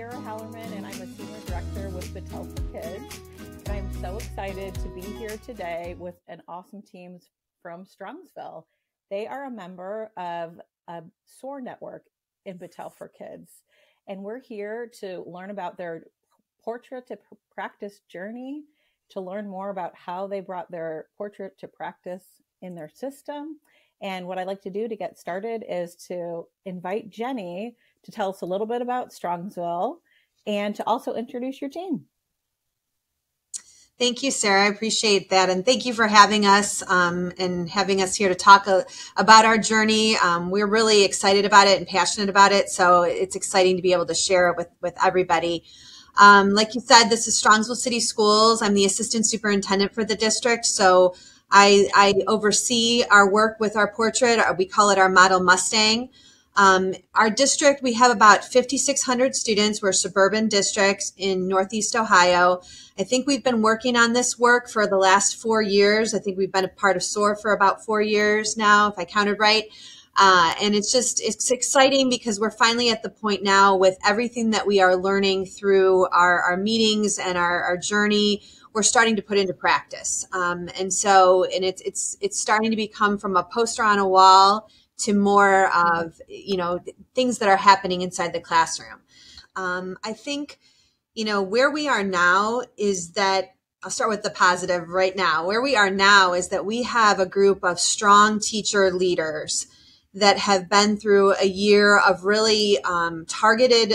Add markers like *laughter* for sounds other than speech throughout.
Sarah Hallerman, and I'm a senior director with Battelle for Kids. And I'm so excited to be here today with an awesome team from Strongsville. They are a member of a SOAR network in Battelle for Kids. And we're here to learn about their portrait to practice journey, to learn more about how they brought their portrait to practice in their system. And what I like to do to get started is to invite Jenny to tell us a little bit about Strongsville and to also introduce your team. Thank you, Sarah. I appreciate that. And thank you for having us um, and having us here to talk uh, about our journey. Um, we're really excited about it and passionate about it. So it's exciting to be able to share it with, with everybody. Um, like you said, this is Strongsville City Schools. I'm the assistant superintendent for the district. So I, I oversee our work with our portrait. We call it our model Mustang. Um, our district, we have about 5,600 students. We're suburban districts in Northeast Ohio. I think we've been working on this work for the last four years. I think we've been a part of SOAR for about four years now, if I counted right. Uh, and it's just, it's exciting because we're finally at the point now with everything that we are learning through our, our meetings and our, our journey we're starting to put into practice. Um, and so, and it's, it's, it's starting to become from a poster on a wall to more of you know things that are happening inside the classroom. Um, i think you know where we are now is that i'll start with the positive right now. Where we are now is that we have a group of strong teacher leaders that have been through a year of really um, targeted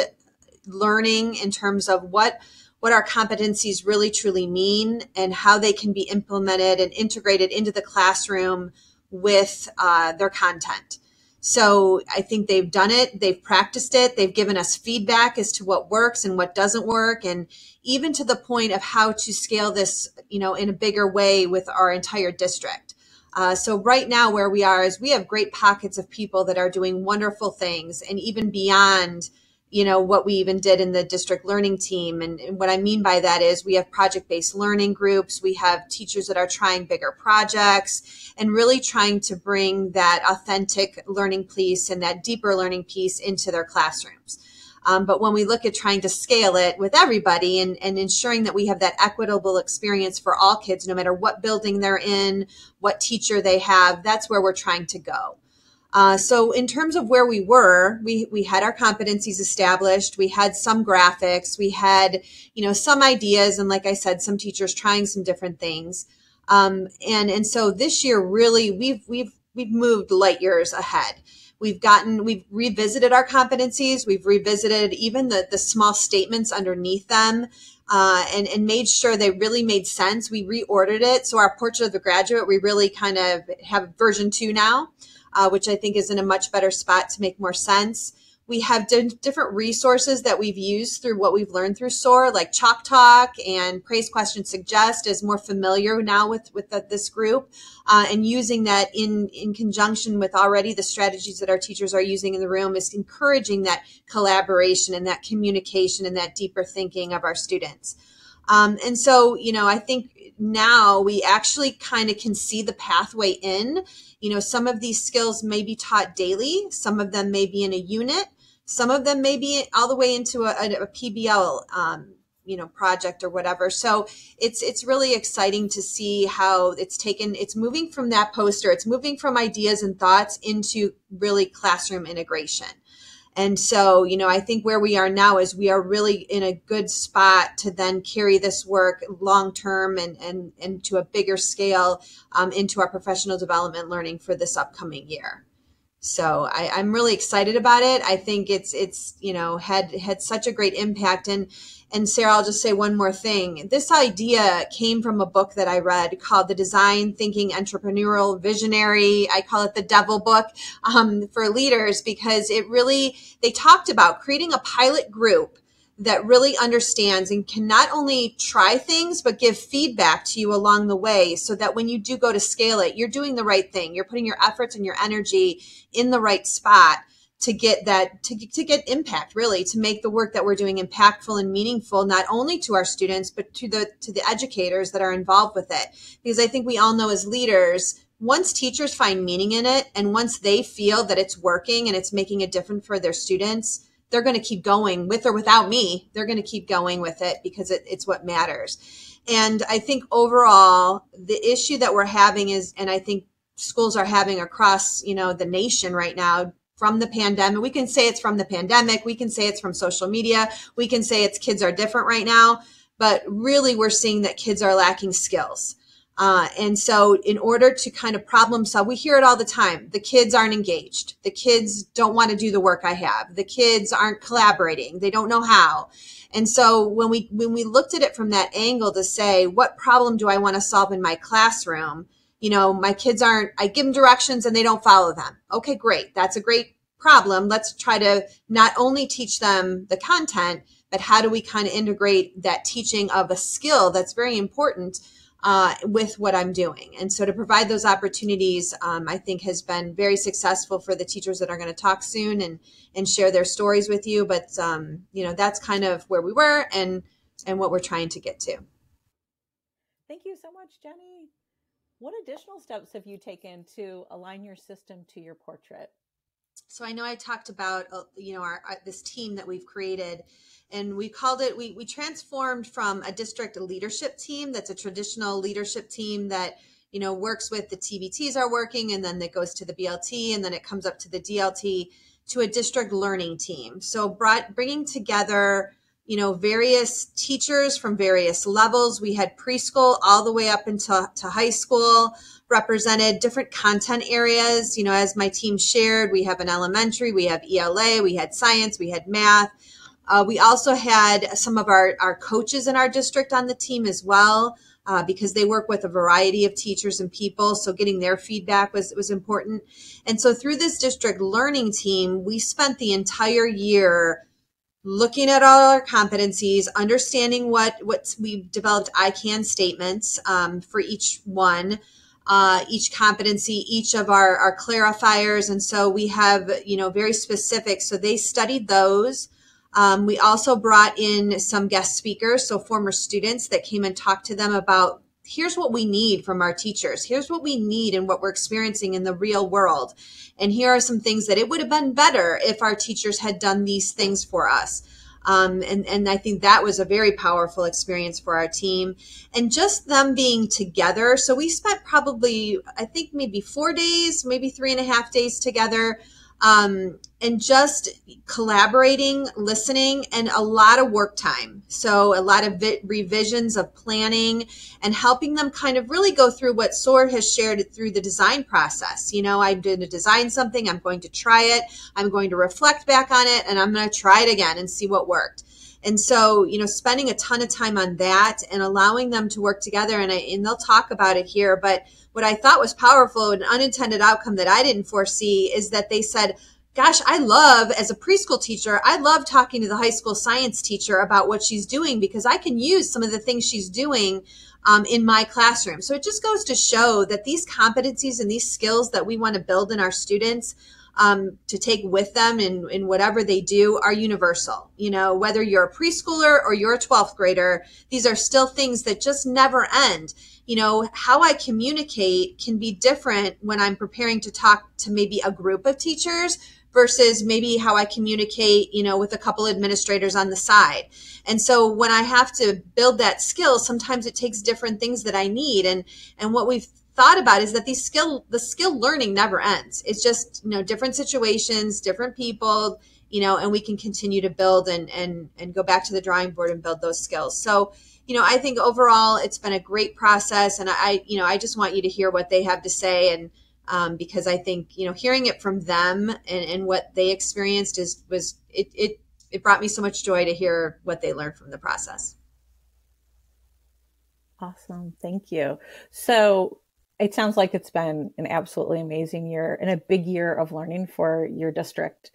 learning in terms of what what our competencies really truly mean and how they can be implemented and integrated into the classroom with uh, their content. So I think they've done it, they've practiced it, they've given us feedback as to what works and what doesn't work, and even to the point of how to scale this, you know, in a bigger way with our entire district. Uh, so right now, where we are is we have great pockets of people that are doing wonderful things, and even beyond you know what we even did in the district learning team. And, and what i mean by that is we have project-based learning groups. We have teachers that are trying bigger projects and really trying to bring that authentic learning piece and that deeper learning piece into their classrooms. Um, but when we look at trying to scale it with everybody and, and ensuring that we have that equitable experience for all kids, no matter what building they're in, what teacher they have, that's where we're trying to go. Uh, so in terms of where we were, we, we had our competencies established. We had some graphics. We had, you know, some ideas. And like I said, some teachers trying some different things. Um, and, and so this year really we've, we've, we've moved light years ahead. We've gotten, we've revisited our competencies. We've revisited even the, the small statements underneath them. Uh, and, and made sure they really made sense. We reordered it. So our portrait of the graduate, we really kind of have version two now uh, which I think is in a much better spot to make more sense. We have different resources that we've used through what we've learned through SOAR, like Chalk Talk and Praise Question Suggest is more familiar now with, with the, this group. Uh, and using that in, in conjunction with already the strategies that our teachers are using in the room is encouraging that collaboration and that communication and that deeper thinking of our students. Um, and so, you know, I think now we actually kind of can see the pathway in. You know, some of these skills may be taught daily, some of them may be in a unit, some of them may be all the way into a, a PBL. Um, you know project or whatever so it's it's really exciting to see how it's taken it's moving from that poster it's moving from ideas and thoughts into really classroom integration and so, you know, I think where we are now is we are really in a good spot to then carry this work long term and, and, and to a bigger scale um, into our professional development learning for this upcoming year. So I, I'm really excited about it. I think it's it's you know had had such a great impact and and Sarah, I'll just say one more thing. This idea came from a book that I read called The Design Thinking Entrepreneurial Visionary. I call it the devil book um, for leaders because it really, they talked about creating a pilot group that really understands and can not only try things, but give feedback to you along the way so that when you do go to scale it, you're doing the right thing. You're putting your efforts and your energy in the right spot to get that to, to get impact really to make the work that we're doing impactful and meaningful not only to our students but to the to the educators that are involved with it because i think we all know as leaders once teachers find meaning in it and once they feel that it's working and it's making a difference for their students they're going to keep going with or without me. They're going to keep going with it because it, it's what matters. And I think overall, the issue that we're having is, and I think schools are having across, you know, the nation right now from the pandemic. We can say it's from the pandemic. We can say it's from social media. We can say it's kids are different right now. But really, we're seeing that kids are lacking skills. Uh, and so, in order to kind of problem solve, we hear it all the time. The kids aren't engaged. The kids don't want to do the work I have. The kids aren't collaborating. They don't know how. And so, when we when we looked at it from that angle to say, what problem do I want to solve in my classroom? You know, my kids aren't. I give them directions and they don't follow them. Okay, great. That's a great problem. Let's try to not only teach them the content, but how do we kind of integrate that teaching of a skill that's very important uh, with what I'm doing. And so to provide those opportunities, um, I think has been very successful for the teachers that are going to talk soon and and share their stories with you. But um, you know that's kind of where we were and and what we're trying to get to. Thank you so much, Jenny. What additional steps have you taken to align your system to your portrait? So I know I talked about uh, you know our, our this team that we've created and we called it we, we transformed from a district leadership team that's a traditional leadership team that you know works with the TBTs are working and then it goes to the blt and then it comes up to the dlt to a district learning team so brought bringing together you know various teachers from various levels we had preschool all the way up into to high school represented different content areas you know as my team shared we have an elementary we have ela we had science we had math uh, we also had some of our, our coaches in our district on the team as well. Uh, because they work with a variety of teachers and people. So getting their feedback was, was important. And so through this district learning team, we spent the entire year looking at all our competencies, understanding what, what we've developed I can statements um, for each one. Uh, each competency, each of our, our clarifiers. And so we have, you know, very specific. So they studied those. Um, we also brought in some guest speakers, so former students that came and talked to them about here's what we need from our teachers. Here's what we need and what we're experiencing in the real world. And here are some things that it would have been better if our teachers had done these things for us. Um, and, and I think that was a very powerful experience for our team. And just them being together. So we spent probably, I think, maybe four days, maybe three and a half days together um, and just collaborating, listening, and a lot of work time. So, a lot of vi- revisions of planning and helping them kind of really go through what SOAR has shared through the design process. You know, I'm going to design something, I'm going to try it, I'm going to reflect back on it, and I'm going to try it again and see what worked. And so, you know, spending a ton of time on that and allowing them to work together, and, I, and they'll talk about it here, but what I thought was powerful, an unintended outcome that I didn't foresee is that they said, gosh, I love as a preschool teacher, I love talking to the high school science teacher about what she's doing because I can use some of the things she's doing um, in my classroom. So it just goes to show that these competencies and these skills that we want to build in our students um, to take with them in, in whatever they do are universal. You know, whether you're a preschooler or you're a 12th grader, these are still things that just never end you know, how I communicate can be different when I'm preparing to talk to maybe a group of teachers versus maybe how I communicate, you know, with a couple administrators on the side. And so when I have to build that skill, sometimes it takes different things that I need. And, and what we've thought about is that these skill, the skill learning never ends. It's just, you know, different situations, different people, you know, and we can continue to build and, and, and go back to the drawing board and build those skills. So, you know, I think overall it's been a great process, and I, you know, I just want you to hear what they have to say, and um, because I think you know, hearing it from them and, and what they experienced is was it it it brought me so much joy to hear what they learned from the process. Awesome, thank you. So it sounds like it's been an absolutely amazing year and a big year of learning for your district.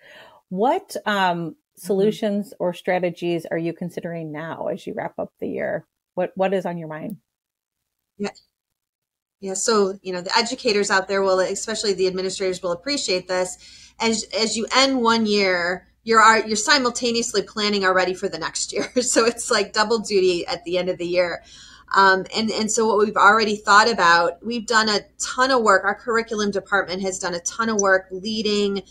What um, Mm-hmm. solutions mm-hmm. or strategies are you considering now as you wrap up the year? What what is on your mind? Yeah. Yeah, so you know the educators out there will, especially the administrators, will appreciate this. As as you end one year, you're are, you're simultaneously planning already for the next *laughs* year. So it's like double duty at the end of the year. Um, and and so what we've already thought about, we've done a ton of work. Our curriculum department has done a ton of work leading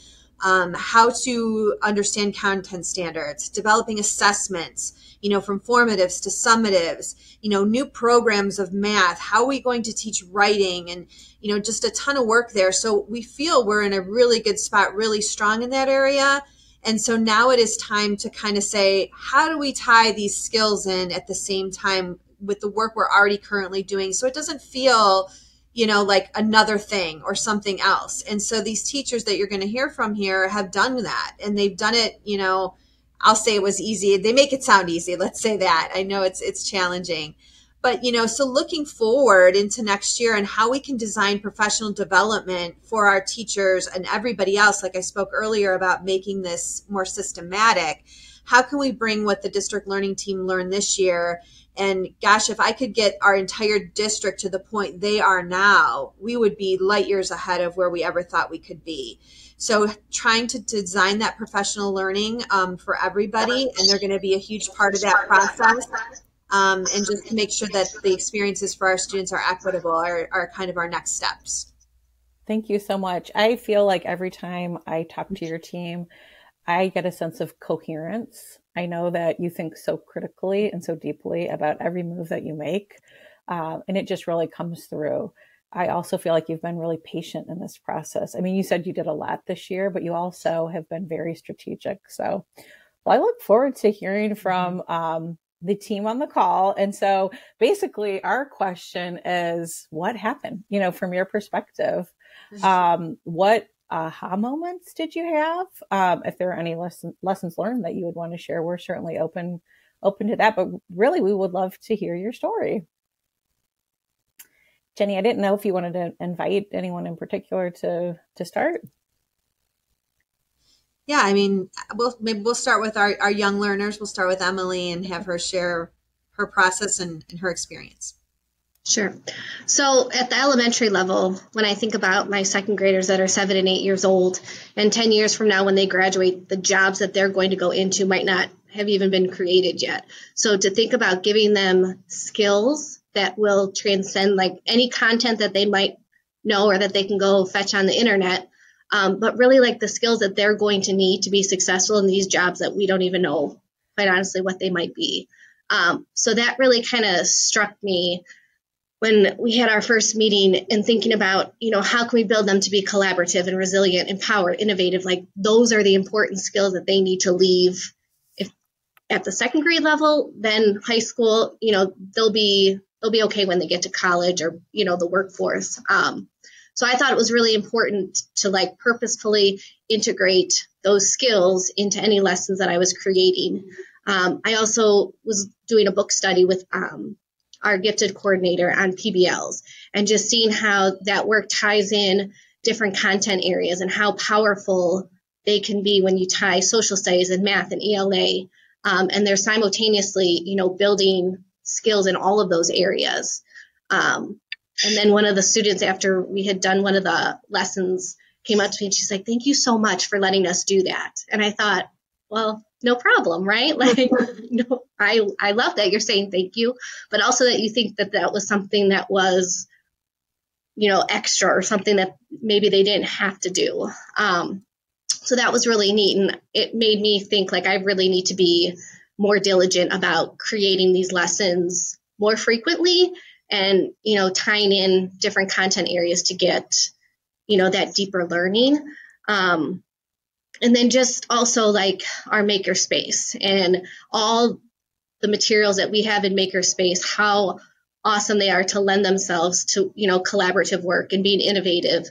um, how to understand content standards, developing assessments, you know, from formatives to summatives, you know, new programs of math. How are we going to teach writing and, you know, just a ton of work there. So we feel we're in a really good spot, really strong in that area. And so now it is time to kind of say, how do we tie these skills in at the same time with the work we're already currently doing? So it doesn't feel, you know, like another thing or something else. And so these teachers that you're going to hear from here have done that and they've done it, you know, I'll say it was easy. They make it sound easy. *laughs* Let's say that. I know it's it's challenging. But you know, so looking forward into next year and how we can design professional development for our teachers and everybody else like I spoke earlier about making this more systematic. How can we bring what the district learning team learned this year and gosh, if I could get our entire district to the point they are now, we would be light years ahead of where we ever thought we could be. So, trying to design that professional learning um, for everybody, and they're going to be a huge part of that process. Um, and just to make sure that the experiences for our students are equitable are, are kind of our next steps. Thank you so much. I feel like every time I talk to your team, I get a sense of coherence I know that you think so critically and so deeply about every move that you make, uh, and it just really comes through. I also feel like you've been really patient in this process. I mean, you said you did a lot this year, but you also have been very strategic. So, well, I look forward to hearing mm-hmm. from um, the team on the call. And so, basically, our question is what happened, you know, from your perspective? Mm-hmm. Um, what aha moments did you have? Um, if there are any lesson, lessons learned that you would want to share, we're certainly open open to that. But really, we would love to hear your story. Jenny, I didn't know if you wanted to invite anyone in particular to to start. Yeah, I mean, we'll maybe we'll start with our, our young learners. We'll start with Emily and have her share her process and, and her experience. Sure. So at the elementary level, when I think about my second graders that are seven and eight years old, and 10 years from now when they graduate, the jobs that they're going to go into might not have even been created yet. So to think about giving them skills that will transcend like any content that they might know or that they can go fetch on the internet, um, but really like the skills that they're going to need to be successful in these jobs that we don't even know, quite honestly, what they might be. Um, so that really kind of struck me when we had our first meeting and thinking about, you know, how can we build them to be collaborative and resilient, empowered, innovative, like those are the important skills that they need to leave if at the second grade level, then high school, you know, they'll be they'll be okay when they get to college or, you know, the workforce. Um, so I thought it was really important to like purposefully integrate those skills into any lessons that I was creating. Um, I also was doing a book study with um, our gifted coordinator on PBLs and just seeing how that work ties in different content areas and how powerful they can be when you tie social studies and math and ELA. Um, and they're simultaneously, you know, building skills in all of those areas. Um, and then one of the students, after we had done one of the lessons, came up to me and she's like, "Thank you so much for letting us do that." And I thought, well, no problem, right? *laughs* Like, no, I I love that you're saying thank you, but also that you think that that was something that was, you know, extra or something that maybe they didn't have to do. Um, so that was really neat, and it made me think like I really need to be more diligent about creating these lessons more frequently, and you know, tying in different content areas to get, you know, that deeper learning. Um, and then just also like our makerspace and all the materials that we have in makerspace how awesome they are to lend themselves to you know collaborative work and being innovative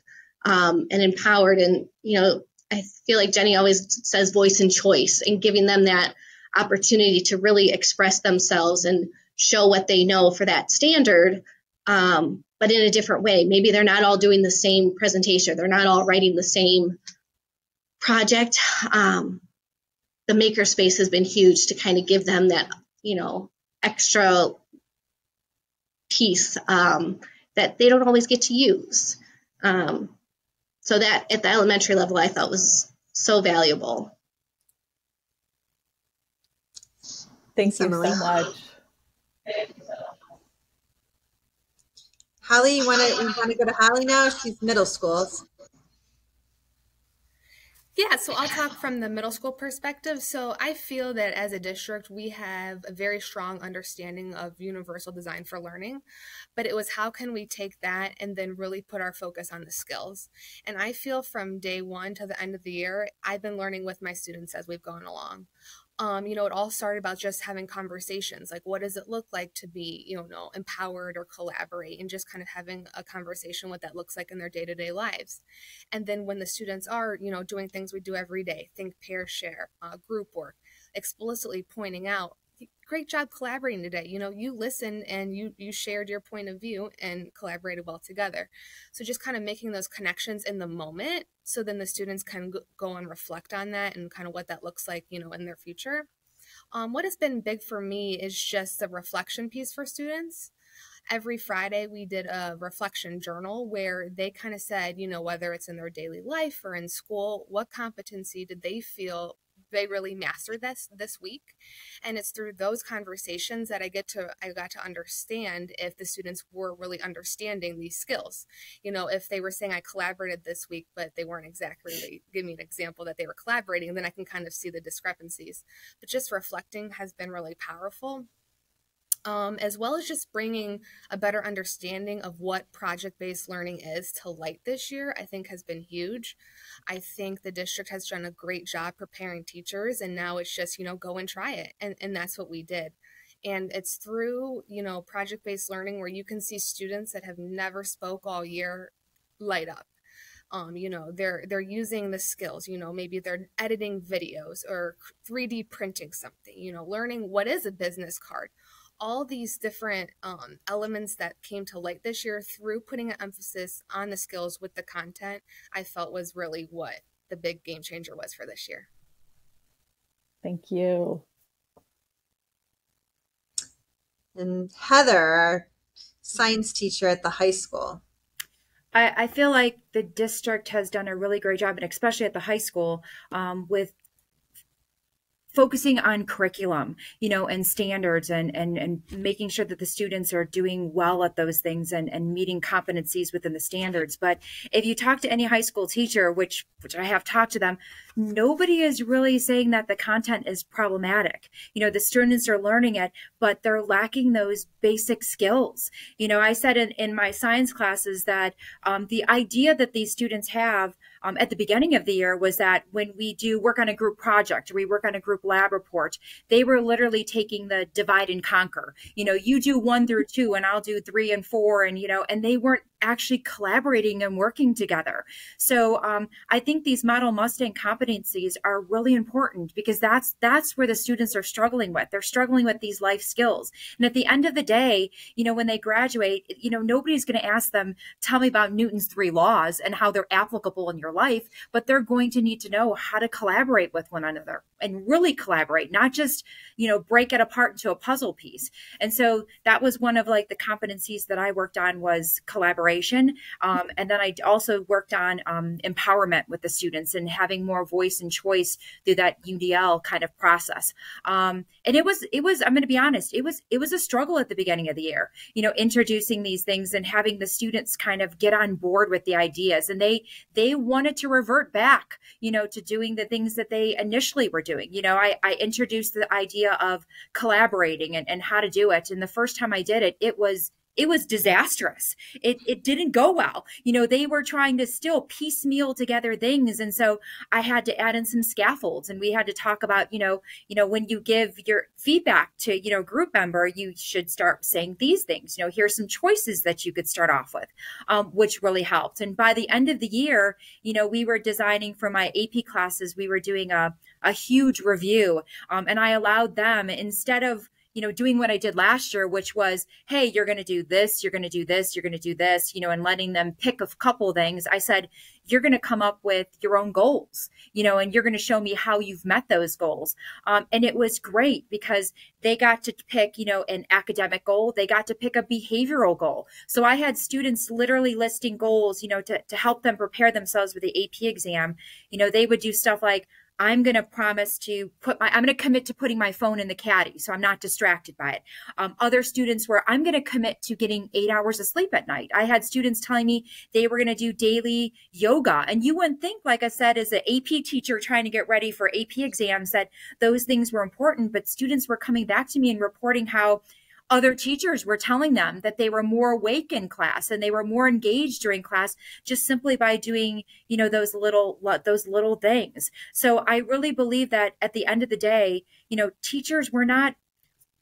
um, and empowered. And you know i feel like jenny always says voice and choice and giving them that opportunity to really express themselves and show what they know for that standard um, but in a different way. Maybe they're not all doing the same presentation. They're not all writing the same project, um, the makerspace has been huge to kind of give them that, you know, extra piece um, that they don't always get to use. Um, so that at the elementary level, I thought was so valuable. Thank you so much. Holly, you want to you want to go to Holly now? She's middle schools. Yeah, so I'll talk from the middle school perspective. So I feel that as a district, we have a very strong understanding of universal design for learning, but it was how can we take that and then really put our focus on the skills. And I feel from day one to the end of the year, I've been learning with my students as we've gone along um, you know, it all started about just having conversations. Like, what does it look like to be, you know, empowered or collaborate, and just kind of having a conversation what that looks like in their day to day lives. And then when the students are, you know, doing things we do every day, think, pair, share, uh, group work, explicitly pointing out great job collaborating today. You know, you listened and you you shared your point of view and collaborated well together. So just kind of making those connections in the moment so then the students can go and reflect on that and kind of what that looks like, you know, in their future. Um, what has been big for me is just the reflection piece for students. Every Friday, we did a reflection journal where they kind of said, you know, whether it's in their daily life or in school, what competency did they feel they really mastered this this week. And it's through those conversations that i get to i got to understand if the students were really understanding these skills. You know if they were saying i collaborated this week but they weren't exactly *laughs* give me an example that they were collaborating then i can kind of see the discrepancies. But just reflecting has been really powerful um, as well as just bringing a better understanding of what project based learning is to light this year, I think has been huge. I think the district has done a great job preparing teachers, and now it's just, you know, go and try it. And, and that's what we did. And it's through, you know, project based learning where you can see students that have never spoke all year light up. Um, you know they're they're using the skills you know maybe they're editing videos or 3d printing something you know learning what is a business card all these different um, elements that came to light this year through putting an emphasis on the skills with the content, I felt was really what the big game changer was for this year. Thank you. And Heather, our science teacher at the high school. I, I feel like the district has done a really great job, and especially at the high school, um, with focusing on curriculum, you know, and standards and, and, and making sure that the students are doing well at those things and, and meeting competencies within the standards. But if you talk to any high school teacher, which, which I have talked to them, nobody is really saying that the content is problematic. You know, the students are learning it, but they're lacking those basic skills. You know, I said in, in my science classes that um, the idea that these students have um, at the beginning of the year was that when we do work on a group project we work on a group lab report, they were literally taking the divide and conquer. You know, you do one through two and I'll do three and four and, you know, and they weren't actually collaborating and working together. So um, I think these model Mustang competencies are really important because that's that's where the students are struggling with. They're struggling with these life skills. And at the end of the day, you know, when they graduate, you know, nobody's going to ask them, tell me about Newton's three laws and how they're applicable in your life, but they're going to need to know how to collaborate with one another and really collaborate, not just, you know, break it apart into a puzzle piece. And so that was one of like the competencies that I worked on was collaboration. Um, and then I also worked on um, empowerment with the students and having more voice and choice through that UDL kind of process. Um, and it was, it was, I'm going to be honest, it was, it was a struggle at the beginning of the year, you know, introducing these things and having the students kind of get on board with the ideas. And they, they wanted to revert back, you know, to doing the things that they initially were doing. You know, I, I introduced the idea of collaborating and, and how to do it. And the first time I did it, it was it was disastrous. It, it didn't go well. You know, they were trying to still piecemeal together things. And so I had to add in some scaffolds and we had to talk about, you know, you know, when you give your feedback to, you know, group member, you should start saying these things, you know, here's some choices that you could start off with, um, which really helped. And by the end of the year, you know, we were designing for my AP classes, we were doing a, a huge review. Um, and I allowed them instead of, you know, doing what I did last year, which was, hey, you're going to do this, you're going to do this, you're going to do this, you know, and letting them pick a couple things. I said, you're going to come up with your own goals, you know, and you're going to show me how you've met those goals. Um, and it was great because they got to pick, you know, an academic goal. They got to pick a behavioral goal. So I had students literally listing goals, you know, to, to help them prepare themselves for the AP exam. You know, they would do stuff like, I'm going to promise to put my, I'm going to commit to putting my phone in the caddy so I'm not distracted by it. Um, other students where I'm going to commit to getting eight hours of sleep at night. I had students telling me they were going to do daily yoga. And you wouldn't think, like I said, as an AP teacher trying to get ready for AP exams, that those things were important. But students were coming back to me and reporting how other teachers were telling them that they were more awake in class and they were more engaged during class just simply by doing you know those little those little things so i really believe that at the end of the day you know teachers were not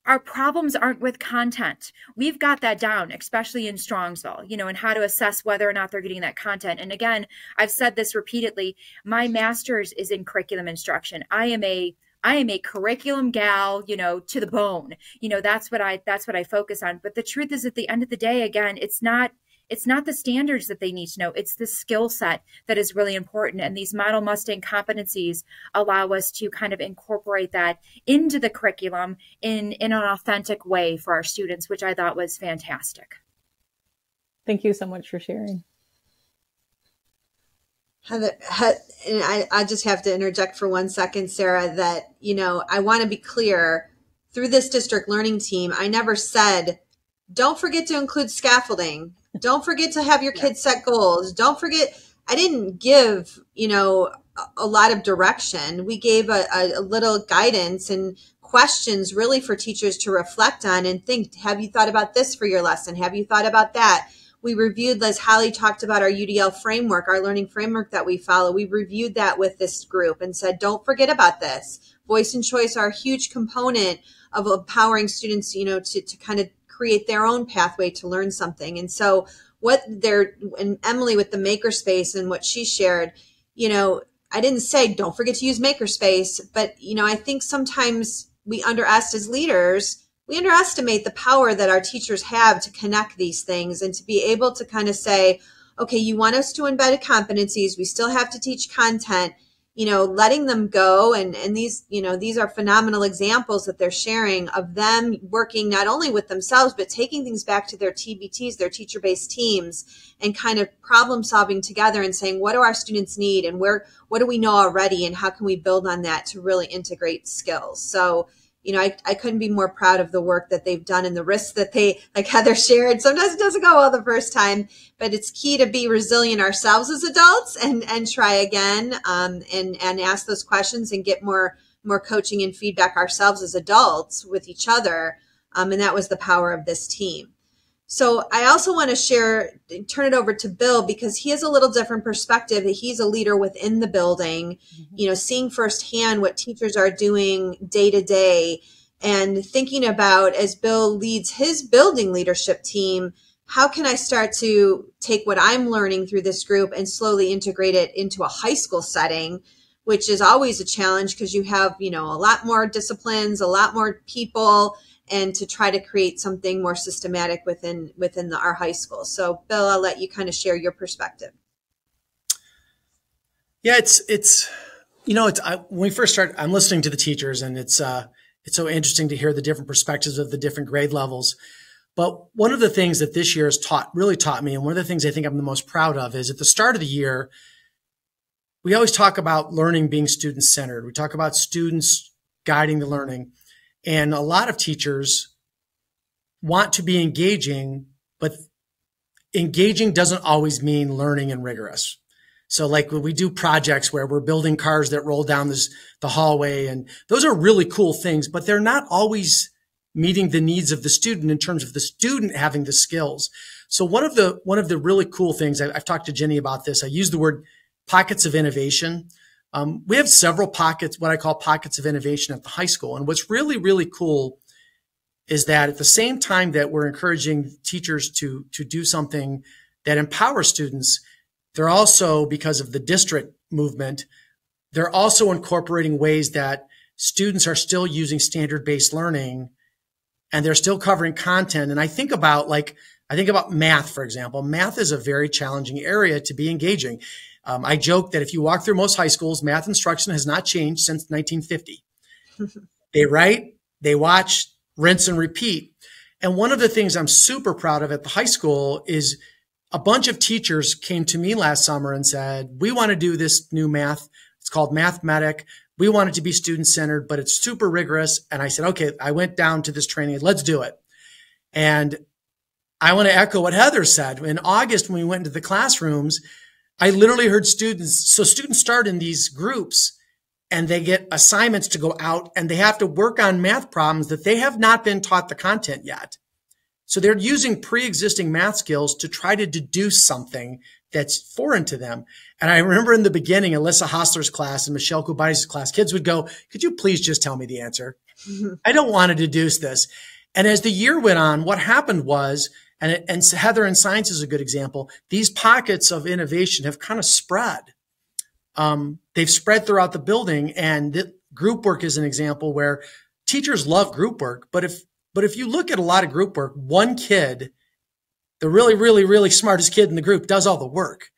our problems aren't with content. We've got that down, especially in Strongsville, you know, and how to assess whether or not they're getting that content. And again, I've said this repeatedly. My master's is in curriculum instruction. I am a I am a curriculum gal, you know, to the bone. You know, that's what I that's what I focus on. But the truth is at the end of the day again, it's not it's not the standards that they need to know it's the skill set that is really important and these model mustang competencies allow us to kind of incorporate that into the curriculum in in an authentic way for our students which i thought was fantastic thank you so much for sharing Heather, and I, I just have to interject for one second, Sarah, that, you know, I want to be clear through this district learning team, I never said, don't forget to include scaffolding. Don't forget to have your kids set goals. Don't forget, I didn't give, you know, a lot of direction. We gave a, a, little guidance and questions really for teachers to reflect on and think, have you thought about this for your lesson? Have you thought about that? We reviewed, as Holly talked about our UDL framework, our learning framework that we follow. We reviewed that with this group and said, don't forget about this. Voice and choice are a huge component of empowering students, you know, to, to kind of create their own pathway to learn something. And so what they're, and Emily with the makerspace and what she shared, you know, I didn't say don't forget to use makerspace, but, you know, I think sometimes we underestimate as leaders, we underestimate the power that our teachers have to connect these things and to be able to kind of say, okay, you want us to embed competencies. We still have to teach content, you know, letting them go. And, and these, you know, these are phenomenal examples that they're sharing of them working not only with themselves, but taking things back to their TBTs, their teacher based teams and kind of problem solving together and saying, what do our students need? And where, what do we know already? And how can we build on that to really integrate skills? So, you know, I, I couldn't be more proud of the work that they've done and the risks that they, like *laughs* Heather shared. Sometimes it doesn't go well the first time, but it's key to be resilient ourselves as adults and, and try again, um, and, and ask those questions and get more, more coaching and feedback ourselves as adults with each other. Um, and that was the power of this team. So I also want to share, turn it over to Bill because he has a little different perspective. That He's a leader within the building, mm-hmm. you know, seeing firsthand what teachers are doing day to day and thinking about as Bill leads his building leadership team, how can I start to take what I'm learning through this group and slowly integrate it into a high school setting, which is always a challenge because you have, you know, a lot more disciplines, a lot more people and to try to create something more systematic within within the, our high school. So, Bill, I'll let you kind of share your perspective. Yeah, it's it's you know it's I, when we first start. I'm listening to the teachers, and it's uh it's so interesting to hear the different perspectives of the different grade levels. But one of the things that this year has taught really taught me, and one of the things I think I'm the most proud of, is at the start of the year. We always talk about learning being student centered. We talk about students guiding the learning. And a lot of teachers want to be engaging, but engaging doesn't always mean learning and rigorous. So like when we do projects where we're building cars that roll down this, the hallway and those are really cool things, but they're not always meeting the needs of the student in terms of the student having the skills. So one of the, one of the really cool things I, I've talked to Jenny about this. I use the word pockets of innovation. Um, we have several pockets, what I call pockets of innovation at the high school. And what's really, really cool is that at the same time that we're encouraging teachers to, to do something that empowers students, they're also, because of the district movement, they're also incorporating ways that students are still using standard based learning and they're still covering content. And I think about like, I think about math, for example. Math is a very challenging area to be engaging. Um, I joke that if you walk through most high schools, math instruction has not changed since 1950. *laughs* they write, they watch, rinse and repeat. And one of the things I'm super proud of at the high school is a bunch of teachers came to me last summer and said, we want to do this new math. It's called Math Medic. We want it to be student centered, but it's super rigorous. And I said, okay, I went down to this training. Let's do it. And I want to echo what Heather said. In August, when we went into the classrooms, I literally heard students. So students start in these groups and they get assignments to go out and they have to work on math problems that they have not been taught the content yet. So they're using pre-existing math skills to try to deduce something that's foreign to them. And I remember in the beginning, Alyssa Hostler's class and Michelle Kubatis' class, kids would go, could you please just tell me the answer? *laughs* I don't want to deduce this. And as the year went on, what happened was, and, and Heather in science is a good example, these pockets of innovation have kind of spread. Um, they've spread throughout the building and group work is an example where teachers love group work, but if but if you look at a lot of group work, one kid, the really, really, really smartest kid in the group does all the work.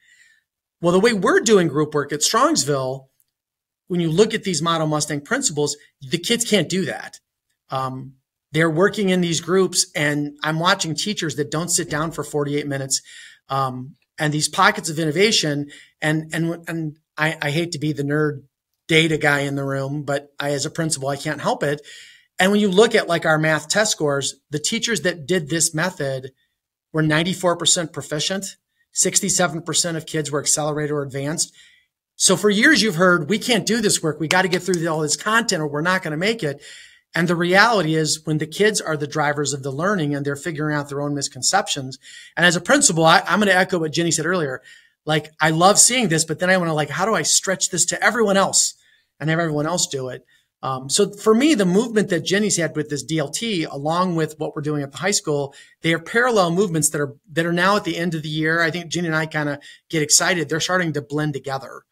Well, the way we're doing group work at Strongsville, when you look at these model Mustang principles, the kids can't do that. Um, they're working in these groups and I'm watching teachers that don't sit down for 48 minutes. Um, and these pockets of innovation and, and, and I, I hate to be the nerd data guy in the room, but I, as a principal, I can't help it. And when you look at like our math test scores, the teachers that did this method were 94% proficient. 67% of kids were accelerated or advanced. So for years you've heard, we can't do this work. We got to get through all this content or we're not going to make it. And the reality is when the kids are the drivers of the learning and they're figuring out their own misconceptions. And as a principal, I, am going to echo what Jenny said earlier. Like, I love seeing this, but then I want to like, how do I stretch this to everyone else and have everyone else do it? Um, so for me, the movement that Jenny's had with this DLT, along with what we're doing at the high school, they are parallel movements that are that are now at the end of the year. I think Jenny and I kind of get excited. They're starting to blend together,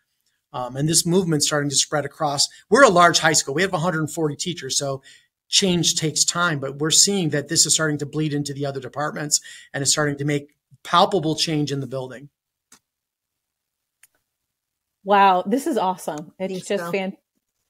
um, and this movement's starting to spread across. We're a large high school. We have 140 teachers, so change takes time. But we're seeing that this is starting to bleed into the other departments, and it's starting to make palpable change in the building. Wow, this is awesome. It's Thanks, just fantastic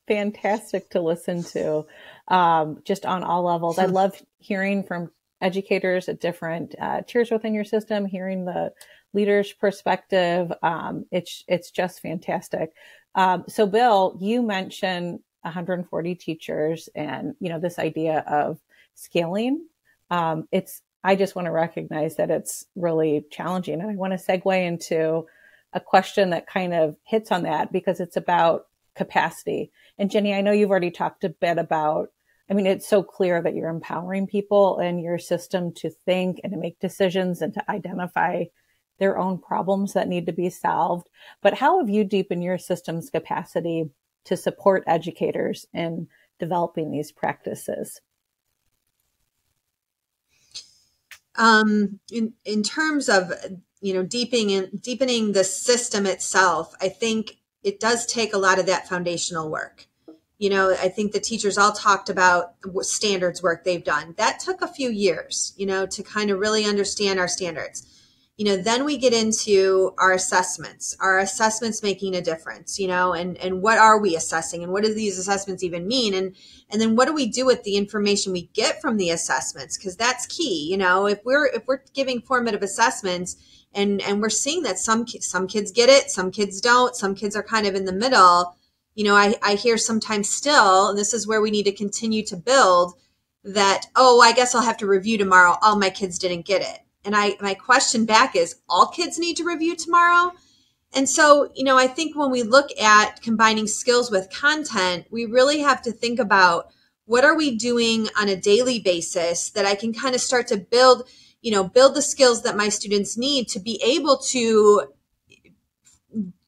fantastic to listen to, um, just on all levels. I love hearing from educators at different uh, tiers within your system, hearing the leader's perspective. Um, it's it's just fantastic. Um, so, Bill, you mentioned 140 teachers, and you know this idea of scaling. Um, it's I just want to recognize that it's really challenging, and I want to segue into a question that kind of hits on that because it's about capacity. And Jenny, I know you've already talked a bit about, I mean, it's so clear that you're empowering people in your system to think and to make decisions and to identify their own problems that need to be solved. But how have you deepened your system's capacity to support educators in developing these practices? Um, in in terms of you know deepening deepening the system itself, I think it does take a lot of that foundational work. You know, I think the teachers all talked about standards work they've done. That took a few years, you know, to kind of really understand our standards. You know, then we get into our assessments. Our assessments making a difference, you know, and and what are we assessing and what do these assessments even mean? And and then what do we do with the information we get from the assessments? Because that's key, you know, if we're if we're giving formative assessments and and we're seeing that some some kids get it some kids don't some kids are kind of in the middle you know i i hear sometimes still and this is where we need to continue to build that oh i guess i'll have to review tomorrow all my kids didn't get it and i my question back is all kids need to review tomorrow and so you know i think when we look at combining skills with content we really have to think about what are we doing on a daily basis that i can kind of start to build you know, build the skills that my students need to be able to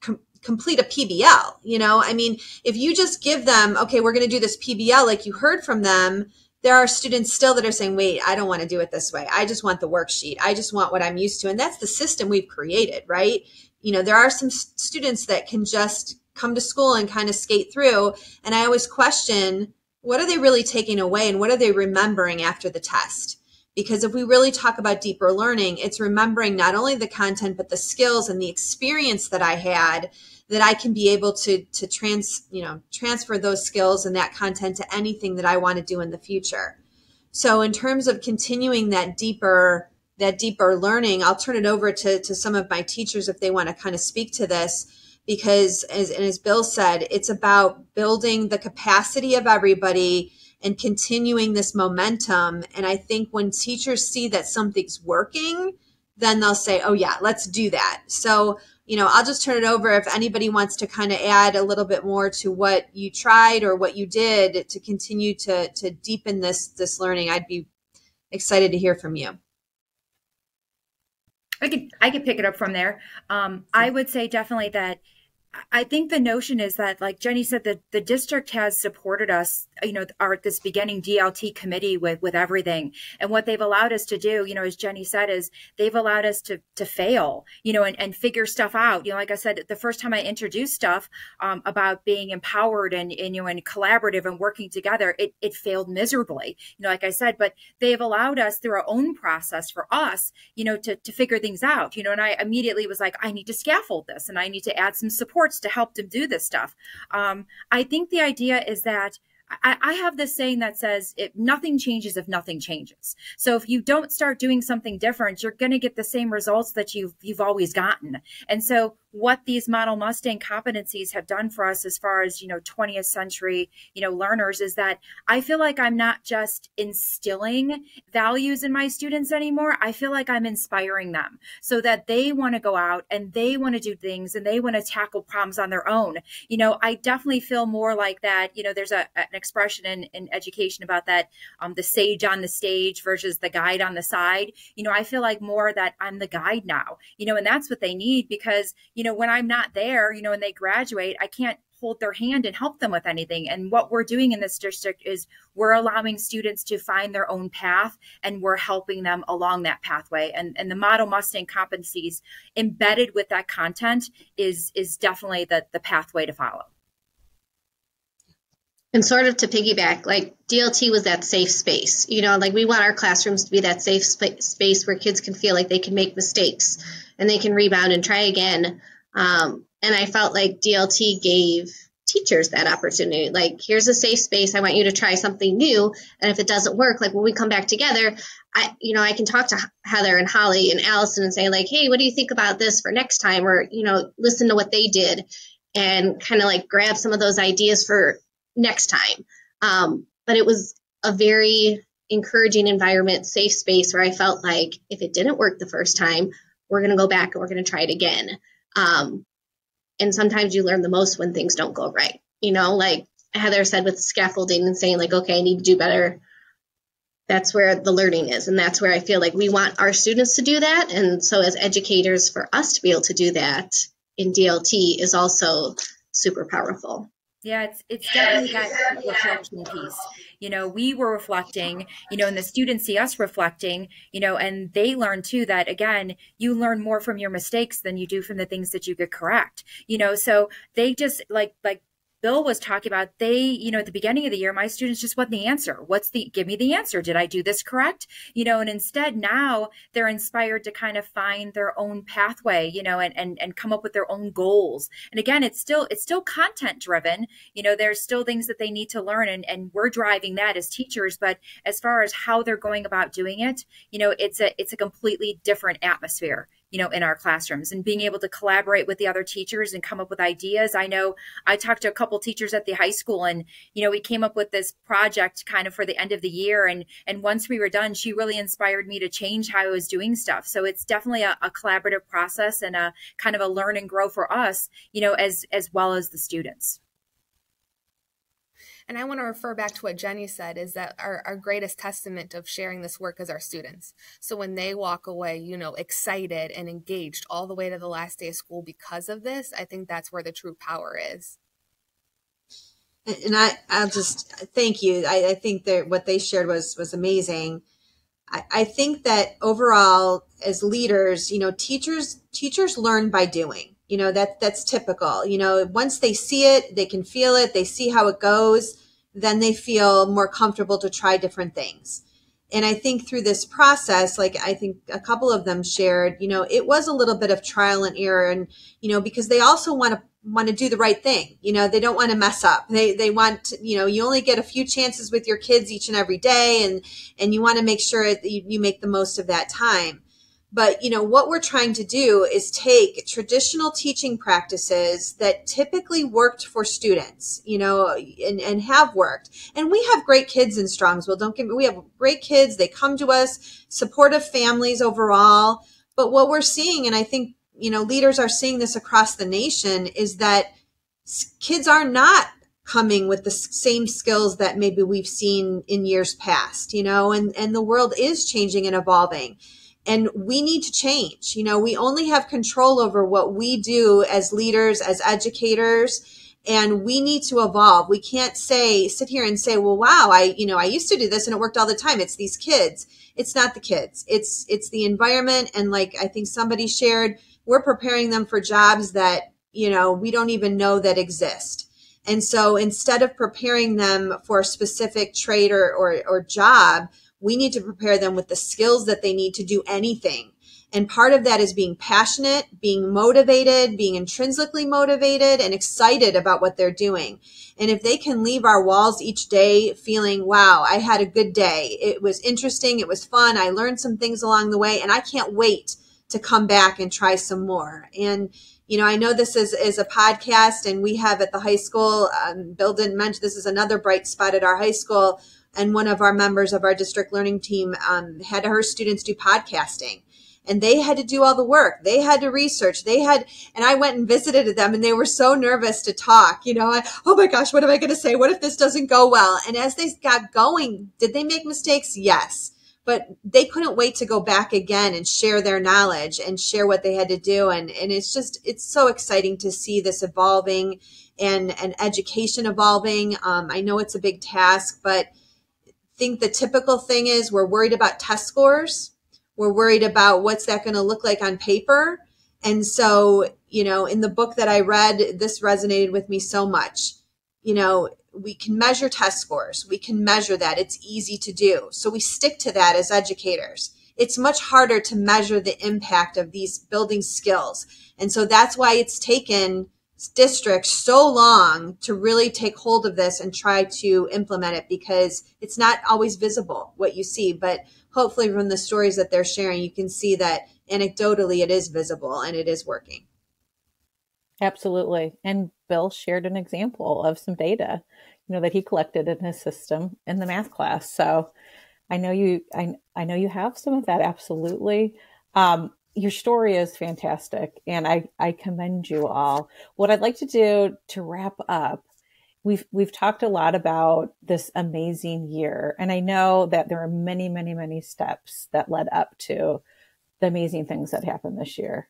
com- complete a PBL. You know, I mean, if you just give them, okay, we're going to do this PBL like you heard from them, there are students still that are saying, wait, I don't want to do it this way. I just want the worksheet. I just want what I'm used to. And that's the system we've created, right? You know, there are some students that can just come to school and kind of skate through. And I always question, what are they really taking away and what are they remembering after the test? Because if we really talk about deeper learning, it's remembering not only the content, but the skills and the experience that I had that I can be able to, to trans, you know, transfer those skills and that content to anything that I want to do in the future. So in terms of continuing that deeper, that deeper learning, I'll turn it over to, to some of my teachers if they want to kind of speak to this. Because as, and as bill said it's about building the capacity of everybody and continuing this momentum. And i think when teachers see that something's working then they'll say oh yeah let's do that. So you know i'll just turn it over if anybody wants to kind of add a little bit more to what you tried or what you did to continue to to deepen this this learning. I'd be excited to hear from you. I could I could pick it up from there. Um, I would say definitely that I think the notion is that, like Jenny said, that the district has supported us, you know, our this beginning DLT committee with with everything, and what they've allowed us to do, you know, as Jenny said, is they've allowed us to to fail, you know, and, and figure stuff out. You know, like I said, the first time I introduced stuff um, about being empowered and, and you know and collaborative and working together, it it failed miserably. You know, like I said, but they've allowed us through our own process for us, you know, to to figure things out. You know, and I immediately was like, I need to scaffold this, and I need to add some support to help them do this stuff. Um, I think the idea is that I, I have this saying that says if nothing changes if nothing changes. So if you don't start doing something different, you're going to get the same results that you've you've always gotten. And so what these model Mustang competencies have done for us as far as, you know, 20th century, you know, learners is that I feel like I'm not just instilling values in my students anymore. I feel like I'm inspiring them so that they want to go out and they want to do things and they want to tackle problems on their own. You know, I definitely feel more like that. You know, there's a, an expression in, in education about that, um, the sage on the stage versus the guide on the side. You know, I feel like more that I'm the guide now, you know, and that's what they need because, know, when I'm not there, you know, and they graduate, I can't hold their hand and help them with anything. And what we're doing in this district is we're allowing students to find their own path and we're helping them along that pathway. And, and the model Mustang competencies embedded with that content is is definitely the, the pathway to follow. And sort of to piggyback, like DLT was that safe space. You know, like we want our classrooms to be that safe sp- space where kids can feel like they can make mistakes and they can rebound and try again um, and I felt like DLT gave teachers that opportunity. Like, here's a safe space. I want you to try something new. And if it doesn't work, like when we come back together, I, you know, I can talk to Heather and Holly and Allison and say like, Hey, what do you think about this for next time? Or, you know, listen to what they did and kind of like grab some of those ideas for next time. Um, but it was a very encouraging environment, safe space where I felt like if it didn't work the first time, we're going to go back and we're going to try it again. Um, and sometimes you learn the most when things don't go right. You know, like Heather said with scaffolding and saying, like, okay, I need to do better. That's where the learning is. And that's where I feel like we want our students to do that. And so, as educators, for us to be able to do that in DLT is also super powerful. Yeah, it's it's definitely that reflection piece. You know, we were reflecting, you know, and the students see us reflecting, you know, and they learn too that again, you learn more from your mistakes than you do from the things that you get correct. You know, so they just like like Bill was talking about, they, you know, at the beginning of the year, my students just want the answer. What's the, give me the answer. Did I do this correct? You know, and instead now they're inspired to kind of find their own pathway, you know, and, and, and come up with their own goals. And again, it's still, it's still content driven. You know, there's still things that they need to learn and, and we're driving that as teachers. But as far as how they're going about doing it, you know, it's a, it's a completely different atmosphere you know, in our classrooms and being able to collaborate with the other teachers and come up with ideas. I know I talked to a couple teachers at the high school and, you know, we came up with this project kind of for the end of the year. And, and once we were done, she really inspired me to change how I was doing stuff. So it's definitely a, a collaborative process and a kind of a learn and grow for us, you know, as, as well as the students. And I want to refer back to what Jenny said is that our, our greatest testament of sharing this work is our students. So when they walk away, you know, excited and engaged all the way to the last day of school because of this, I think that's where the true power is. And I, I'll just thank you. I, I think that what they shared was was amazing. I, I think that overall, as leaders, you know, teachers teachers learn by doing you know that that's typical you know once they see it they can feel it they see how it goes then they feel more comfortable to try different things. And I think through this process, like I think a couple of them shared, you know, it was a little bit of trial and error and, you know, because they also want to want to do the right thing. You know, they don't want to mess up. They they want, to, you know, you only get a few chances with your kids each and every day and and you want to make sure that you, you make the most of that time. But, you know, what we're trying to do is take traditional teaching practices that typically worked for students, you know, and, and have worked. And we have great kids in Strongsville. Don't get me, we have great kids. They come to us, supportive families overall. But what we're seeing, and I think, you know, leaders are seeing this across the nation is that kids are not coming with the same skills that maybe we've seen in years past, you know, and, and the world is changing and evolving and we need to change. You know, we only have control over what we do as leaders, as educators, and we need to evolve. We can't say, sit here and say, well, wow, I, you know, I used to do this and it worked all the time. It's these kids. It's not the kids. It's, it's the environment. And like I think somebody shared, we're preparing them for jobs that, you know, we don't even know that exist. And so instead of preparing them for a specific trade or, or, or job, we need to prepare them with the skills that they need to do anything. And part of that is being passionate, being motivated, being intrinsically motivated and excited about what they're doing. And if they can leave our walls each day feeling, wow, I had a good day. It was interesting. It was fun. I learned some things along the way and I can't wait to come back and try some more. And, you know, I know this is, is a podcast and we have at the high school, um, Bill didn't mention this is another bright spot at our high school and one of our members of our district learning team um, had her students do podcasting and they had to do all the work. They had to research. They had, and I went and visited them and they were so nervous to talk. You know, I, oh my gosh, what am I going to say? What if this doesn't go well? And as they got going, did they make mistakes? Yes. But they couldn't wait to go back again and share their knowledge and share what they had to do. And, and it's just, it's so exciting to see this evolving and, and education evolving. Um, I know it's a big task, but think the typical thing is we're worried about test scores. We're worried about what's that going to look like on paper. And so, you know, in the book that I read, this resonated with me so much. You know, we can measure test scores. We can measure that. It's easy to do. So we stick to that as educators. It's much harder to measure the impact of these building skills. And so that's why it's taken district so long to really take hold of this and try to implement it because it's not always visible what you see. But hopefully from the stories that they're sharing you can see that anecdotally it is visible and it is working. Absolutely. And bill shared an example of some data you know that he collected in his system in the math class. So i know you i, I know you have some of that absolutely. Um, your story is fantastic and I, I commend you all. What I'd like to do to wrap up, we've we've talked a lot about this amazing year. And I know that there are many, many, many steps that led up to the amazing things that happened this year.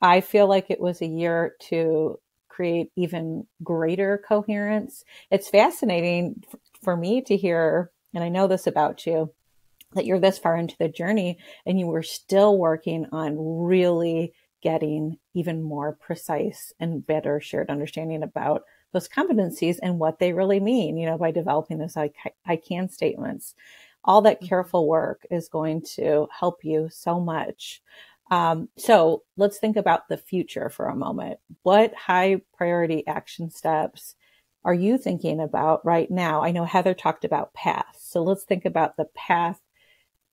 I feel like it was a year to create even greater coherence. It's fascinating for me to hear, and I know this about you, that you're this far into the journey and you were still working on really getting even more precise and better shared understanding about those competencies and what they really mean, you know, by developing those I, I can statements. All that mm-hmm. careful work is going to help you so much. Um, so let's think about the future for a moment. What high priority action steps are you thinking about right now? I know Heather talked about paths. So let's think about the path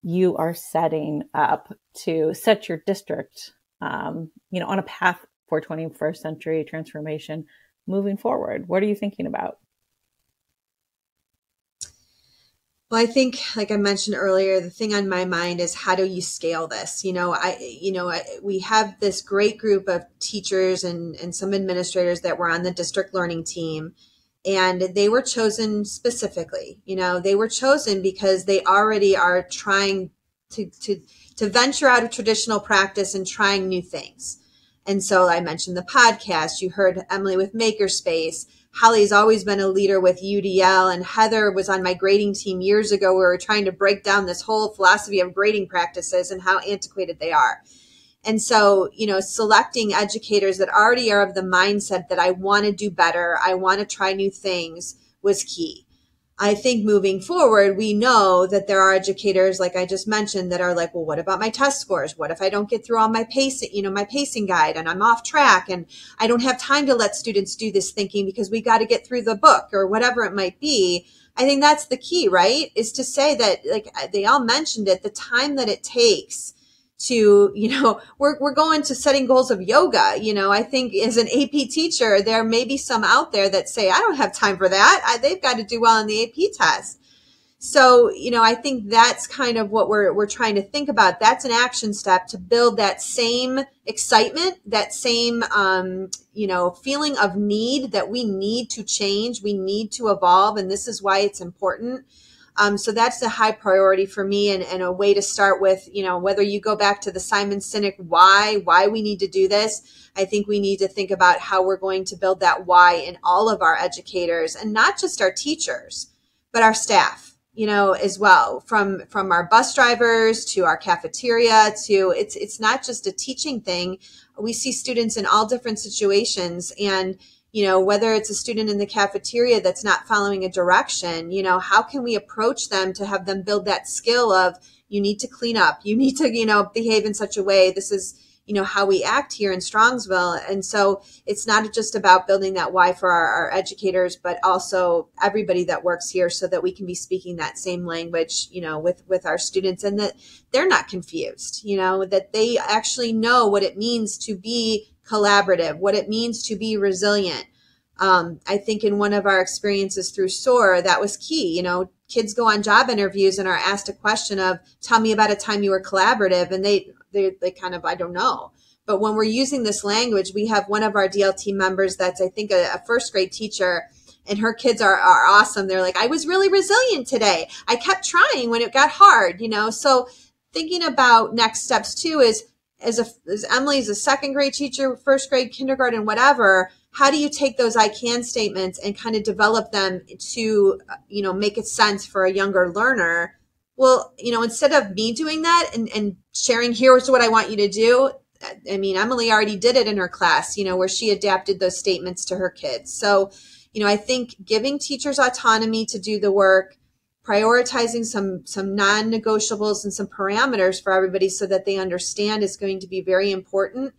you are setting up to set your district, um, you know, on a path for 21st century transformation moving forward? What are you thinking about? Well, I think, like I mentioned earlier, the thing on my mind is how do you scale this? You know, I, you know, I, we have this great group of teachers and and some administrators that were on the district learning team, and they were chosen specifically you know they were chosen because they already are trying to to to venture out of traditional practice and trying new things. And so i mentioned the podcast. You heard emily with makerspace. Holly's always been a leader with udl and heather was on my grading team years ago we were trying to break down this whole philosophy of grading practices and how antiquated they are and so, you know, selecting educators that already are of the mindset that I want to do better, I want to try new things was key. I think moving forward, we know that there are educators, like I just mentioned, that are like, well, what about my test scores? What if I don't get through all my pacing, you know, my pacing guide and I'm off track and I don't have time to let students do this thinking because we got to get through the book or whatever it might be. I think that's the key, right? Is to say that, like they all mentioned it, the time that it takes to, you know, *laughs* we're, we're going to setting goals of yoga. You know, I think as an AP teacher, there may be some out there that say, I don't have time for that. I, they've got to do well on the AP test. So, you know, I think that's kind of what we're, we're trying to think about. That's an action step to build that same excitement, that same, um, you know, feeling of need that we need to change. We need to evolve. And this is why it's important. Um, so that's a high priority for me and, and, a way to start with, you know, whether you go back to the Simon Sinek why, why we need to do this. I think we need to think about how we're going to build that why in all of our educators and not just our teachers, but our staff you know as well from from our bus drivers to our cafeteria to it's it's not just a teaching thing we see students in all different situations and you know whether it's a student in the cafeteria that's not following a direction you know how can we approach them to have them build that skill of you need to clean up you need to you know behave in such a way this is you know how we act here in strongsville. And so it's not just about building that why for our, our, educators but also everybody that works here so that we can be speaking that same language you know with with our students and that they're not confused you know that they actually know what it means to be collaborative what it means to be resilient um, i think in one of our experiences through soar that was key you know kids go on job interviews and are asked a question of tell me about a time you were collaborative and they they, they kind of, I don't know. But when we're using this language, we have one of our DLT members that's, I think, a, a first grade teacher and her kids are, are awesome. They're like, I was really resilient today. I kept trying when it got hard, you know? So thinking about next steps too is, as a, as a second grade teacher, first grade, kindergarten, whatever, how do you take those I can statements and kind of develop them to, you know, make it sense for a younger learner well, you know, instead of me doing that and, and sharing, here's what I want you to do. I mean, Emily already did it in her class, you know, where she adapted those statements to her kids. So, you know, I think giving teachers autonomy to do the work, prioritizing some some non-negotiables and some parameters for everybody so that they understand is going to be very important.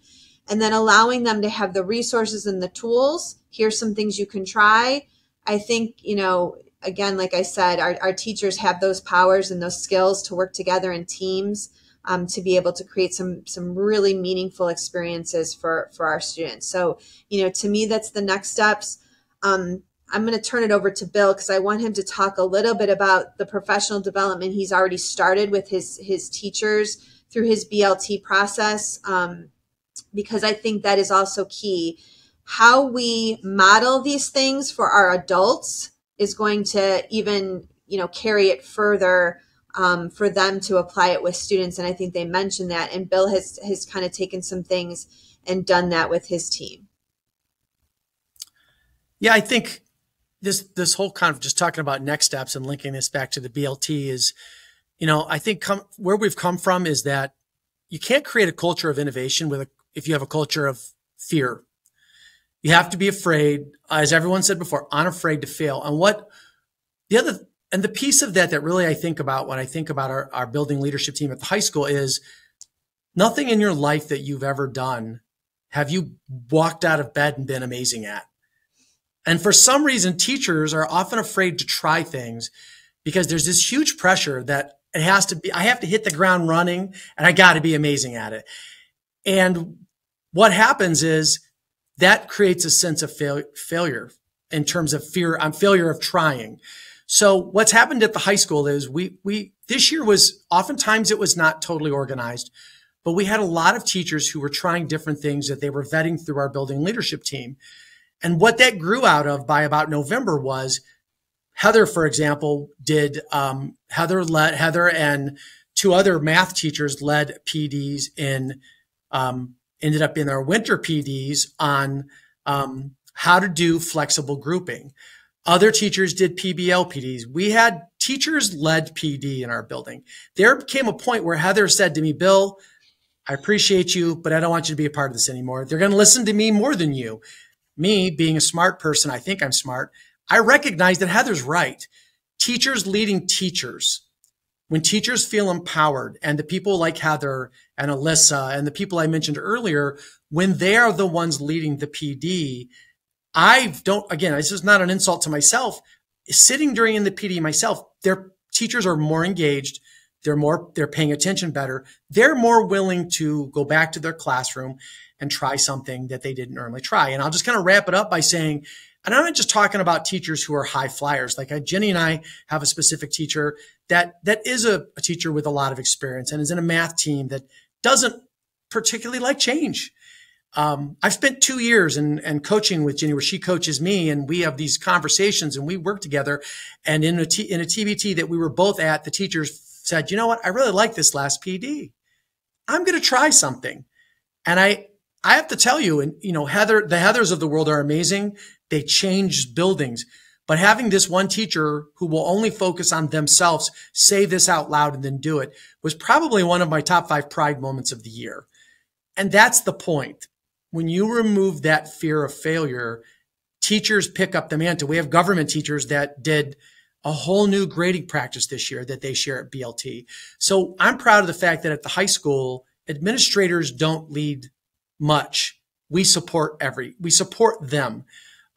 And then allowing them to have the resources and the tools. Here's some things you can try. I think, you know, again, like I said, our, our teachers have those powers and those skills to work together in teams um, to be able to create some some really meaningful experiences for for our students. So, you know, to me, that's the next steps. Um, I'm going to turn it over to Bill because I want him to talk a little bit about the professional development he's already started with his his teachers through his BLT process, um, because I think that is also key. How we model these things for our adults is going to even you know carry it further um, for them to apply it with students and i think they mentioned that and bill has has kind of taken some things and done that with his team yeah i think this this whole kind of just talking about next steps and linking this back to the blt is you know i think come, where we've come from is that you can't create a culture of innovation with a, if you have a culture of fear you have to be afraid, as everyone said before, unafraid to fail. And what the other, and the piece of that that really I think about when I think about our, our building leadership team at the high school is nothing in your life that you've ever done have you walked out of bed and been amazing at. And for some reason, teachers are often afraid to try things because there's this huge pressure that it has to be, I have to hit the ground running and I got to be amazing at it. And what happens is that creates a sense of fail- failure in terms of fear, I'm failure of trying. So what's happened at the high school is we, we, this year was oftentimes it was not totally organized, but we had a lot of teachers who were trying different things that they were vetting through our building leadership team. And what that grew out of by about November was Heather, for example, did, um, Heather led, Heather and two other math teachers led PDs in, um, ended up in our winter PDs on um, how to do flexible grouping. Other teachers did PBL PDs. We had teachers led PD in our building. There came a point where Heather said to me, Bill, I appreciate you, but I don't want you to be a part of this anymore. They're going to listen to me more than you. Me being a smart person, I think I'm smart. I recognize that Heather's right. Teachers leading teachers when teachers feel empowered and the people like Heather and Alyssa and the people I mentioned earlier, when they are the ones leading the PD, I don't, again, this is not an insult to myself. Sitting during in the PD myself, their teachers are more engaged. they're more, they're paying attention better. They're more willing to go back to their classroom and try something that they didn't normally try. And I'll just kind of wrap it up by saying, and I'm not just talking about teachers who are high flyers. Like Jenny and I have a specific teacher that that is a, a teacher with a lot of experience and is in a math team that doesn't particularly like change. Um, I've spent two years and and coaching with Jenny, where she coaches me, and we have these conversations and we work together. And in a t- in a TBT that we were both at, the teachers said, "You know what? I really like this last PD. I'm going to try something." And I I have to tell you, and you know, Heather, the Heathers of the world are amazing. They change buildings. But having this one teacher who will only focus on themselves say this out loud and then do it was probably one of my top five pride moments of the year. And that's the point. When you remove that fear of failure, teachers pick up the mantle. We have government teachers that did a whole new grading practice this year that they share at BLT. So I'm proud of the fact that at the high school, administrators don't lead much. We support every, we support them.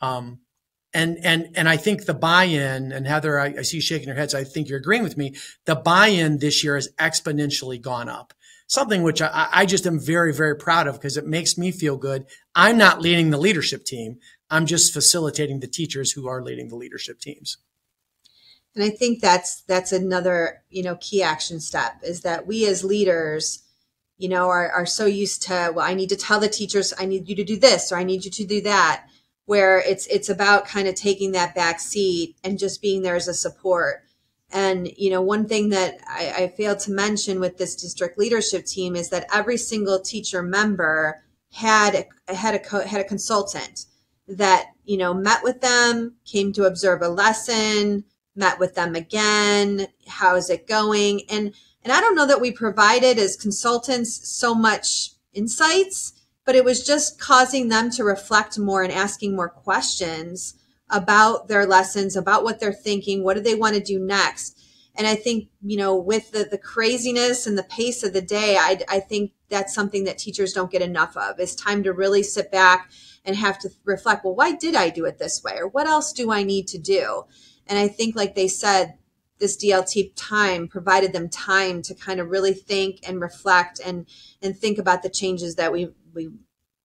Um, and and and I think the buy-in and Heather, I, I, see you shaking your heads. I think you're agreeing with me. The buy-in this year has exponentially gone up. Something which I, I just am very very proud of because it makes me feel good. I'm not leading the leadership team. I'm just facilitating the teachers who are leading the leadership teams. And I think that's that's another you know key action step is that we as leaders you know are, are so used to well i need to tell the teachers i need you to do this or i need you to do that where it's it's about kind of taking that back seat and just being there as a support. And you know one thing that I, I failed to mention with this district leadership team is that every single teacher member had a, had a had a consultant that you know met with them came to observe a lesson met with them again how's it going? And and i don't know that we provided as consultants so much insights but it was just causing them to reflect more and asking more questions about their lessons, about what they're thinking, what do they want to do next. And I think, you know, with the, the craziness and the pace of the day, I, I think that's something that teachers don't get enough of. It's time to really sit back and have to reflect, well, why did I do it this way? Or what else do I need to do? And I think, like they said, this DLT time provided them time to kind of really think and reflect and and think about the changes that we we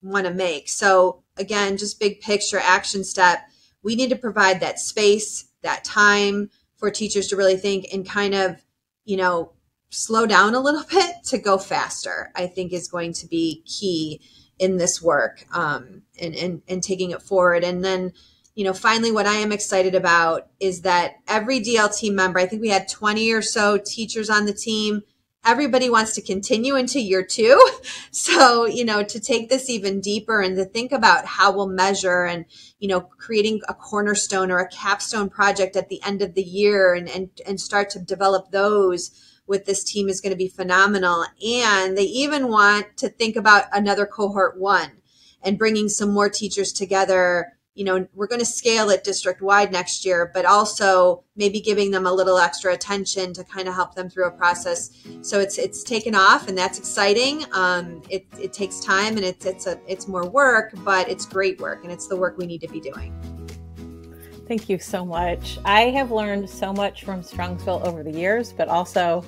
want to make. So again, just big picture action step. We need to provide that space, that time for teachers to really think and kind of, you know, slow down a little *laughs* bit to go faster. I think is going to be key in this work um, and, and and taking it forward. And then, you know, finally, what I am excited about is that every DLT member, I think we had 20 or so teachers on the team everybody wants to continue into year two. *laughs* So, you know, to take this even deeper and to think about how we'll measure and, you know, creating a cornerstone or a capstone project at the end of the year and, and, and start to develop those with this team is going to be phenomenal. And they even want to think about another cohort one and bringing some more teachers together you know, we're going to scale it district wide next year, but also maybe giving them a little extra attention to kind of help them through a process. So it's it's taken off, and that's exciting. Um, it, it takes time, and it's it's a it's more work, but it's great work, and it's the work we need to be doing. Thank you so much. I have learned so much from Strongsville over the years, but also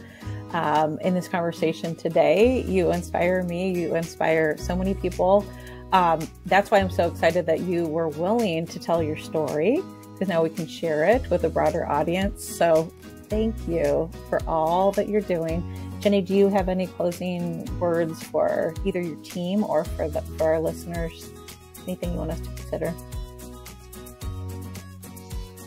um, in this conversation today, you inspire me. You inspire so many people um, that's why I'm so excited that you were willing to tell your story because now we can share it with a broader audience. So thank you for all that you're doing. Jenny, do you have any closing words for either your team or for the, for our listeners? Anything you want us to consider?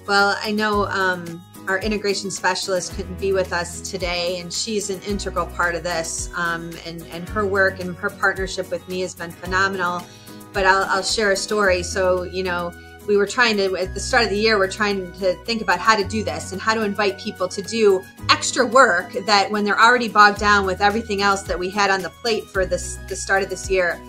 Well, I know um, our integration specialist couldn't be with us today, and she's an integral part of this. Um, and, and her work and her partnership with me has been phenomenal. But I'll, I'll share a story. So, you know, we were trying to, at the start of the year, we're trying to think about how to do this and how to invite people to do extra work that when they're already bogged down with everything else that we had on the plate for this, the start of this year.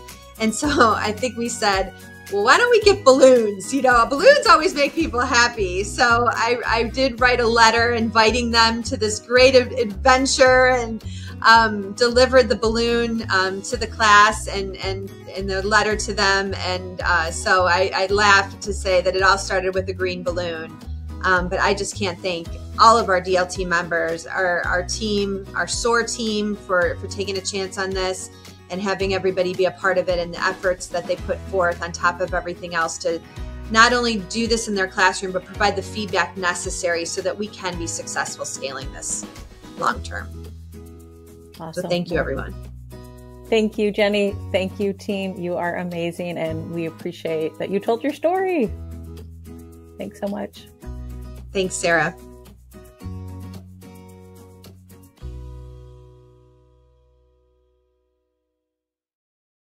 And so *laughs* I think we said, well, why don't we get balloons? You know, balloons always make people happy. So I, I did write a letter inviting them to this great adventure and um, delivered the balloon um, to the class and, and, and the letter to them. And uh, so I, I laughed to say that it all started with a green balloon. Um, but I just can't thank all of our DLT members, our, our team, our SOAR team for, for taking a chance on this and having everybody be a part of it and the efforts that they put forth on top of everything else to not only do this in their classroom, but provide the feedback necessary so that we can be successful scaling this long term. Awesome. So thank you, everyone. Thank you, Jenny. Thank you, team. You are amazing, and we appreciate that you told your story. Thanks so much. Thanks, Sarah.